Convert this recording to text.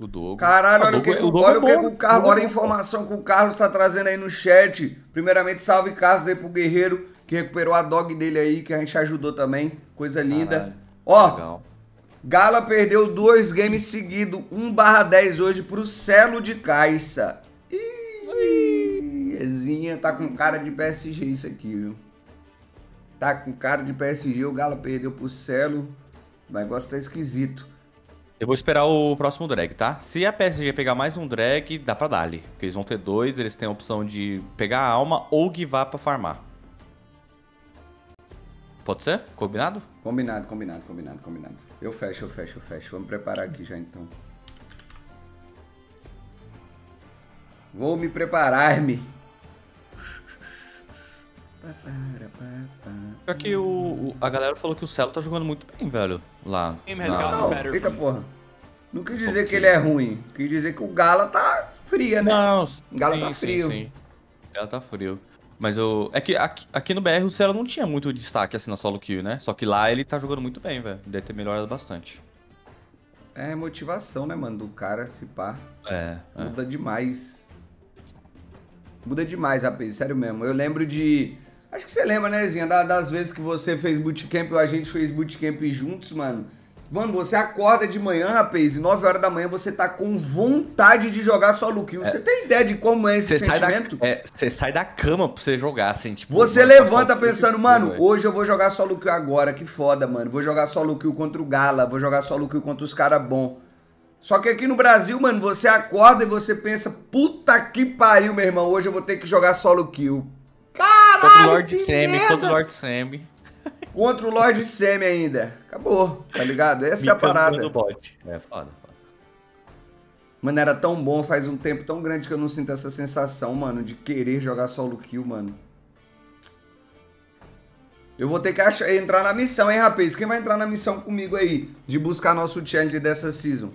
O Dogo. Caralho, olha o que, o, olha é o que o Carlos, é olha a bom. informação que o Carlos tá trazendo aí no chat. Primeiramente, salve Carlos aí pro Guerreiro, que recuperou a dog dele aí, que a gente ajudou também. Coisa linda. Caralho. Ó, Legal. Gala perdeu dois games seguidos, 1 barra 10 hoje pro Celo de Caixa. Ih, Ezinha tá com cara de PSG isso aqui, viu? Tá com cara de PSG, o Gala perdeu pro Celo. O negócio tá esquisito. Eu vou esperar o próximo drag, tá? Se a PSG pegar mais um drag, dá pra dar ali. Porque eles vão ter dois, eles têm a opção de pegar a alma ou guivar pra farmar. Pode ser? Combinado? Combinado, combinado, combinado, combinado. Eu fecho, eu fecho, eu fecho. Vamos preparar aqui já então. Vou me preparar-me. Pior que o, o- a galera falou que o Celo tá jogando muito bem, velho. Lá. Não, better eita porra. Não quis dizer que ele é ruim. Quis dizer que o Gala tá fria, né? Não, O Galo tá frio. Ela tá frio. Mas eu. É que aqui, aqui no BR o Celo não tinha muito destaque assim na solo kill, né? Só que lá ele tá jogando muito bem, velho. Deve ter melhorado bastante. É motivação, né, mano? Do cara se pá. É. é. Muda demais. Muda demais, rapaz. Sério mesmo. Eu lembro de. Acho que você lembra, né, Zinha? da- Das vezes que você fez bootcamp ou a gente fez bootcamp juntos, mano. Mano, você acorda de manhã, rapaz, e 9 horas da manhã você tá com vontade de jogar solo kill. Você tem ideia de como é esse da, sentimento? é, você sai da cama pra você jogar, assim, tipo. Você mano, levanta tá pensando, tudo, mano, velho. hoje eu vou jogar solo kill agora, que foda, mano. Vou jogar solo kill contra o Gala, vou jogar solo kill contra os caras bom. Só que aqui no Brasil, mano, você acorda e você pensa, puta que pariu, meu irmão, hoje eu vou ter que jogar solo kill. Contra o Caralho, Lord Semi, merda! contra o Lord Semi. Contra o Lord Semi ainda. Acabou, tá ligado? Essa é a parada. do bot. É foda, foda. Mano, era tão bom, faz um tempo tão grande que eu não sinto essa sensação, mano, de querer jogar solo kill, mano. Eu vou ter que achar- entrar na missão, hein, rapaz? Quem vai entrar na missão comigo aí? De buscar nosso challenge dessa season?